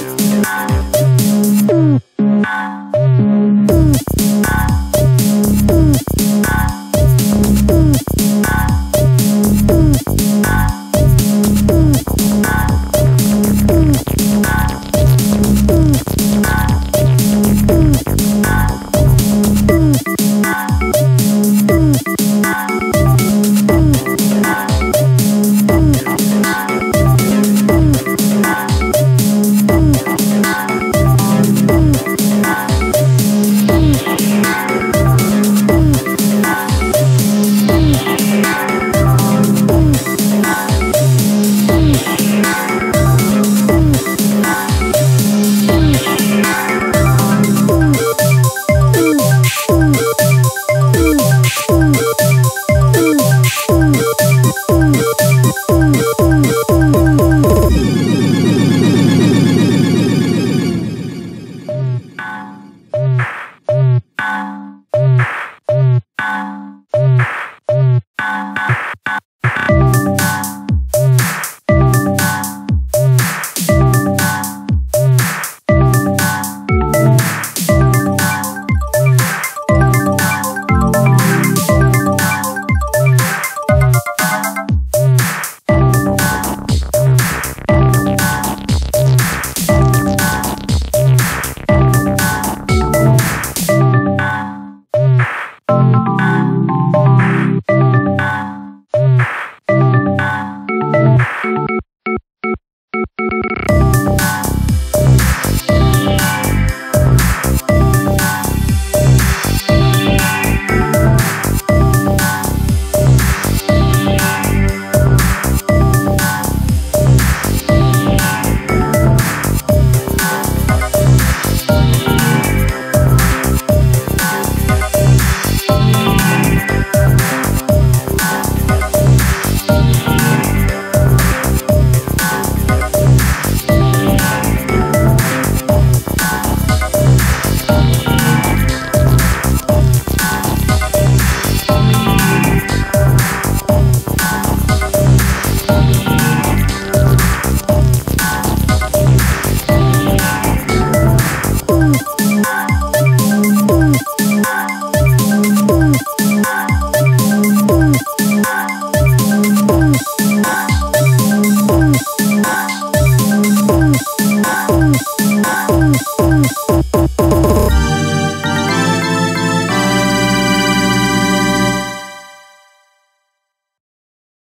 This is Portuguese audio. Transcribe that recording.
now. Música